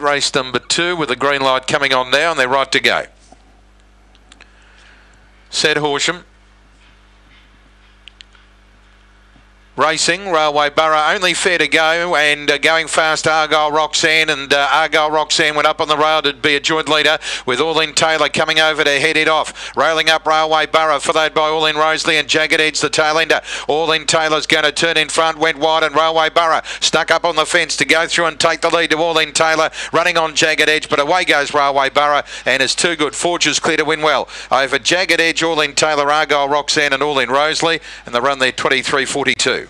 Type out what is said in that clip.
Race number two with the green light coming on now and they're right to go. Said Horsham. Racing, Railway Borough, only fair to go, and uh, going fast, Argyle Roxanne, and uh, Argyle Roxanne went up on the rail to be a joint leader, with All In Taylor coming over to head it off. Railing up Railway Borough, followed by All In Rosalie and Jagged Edge, the tail ender. All In Taylor's going to turn in front, went wide, and Railway Borough stuck up on the fence to go through and take the lead to All In Taylor, running on Jagged Edge, but away goes Railway Borough, and it's too good. Fortune's clear to win well. Over Jagged Edge, All In Taylor, Argyle Roxanne, and All In Rosalie, and the run there 23.42.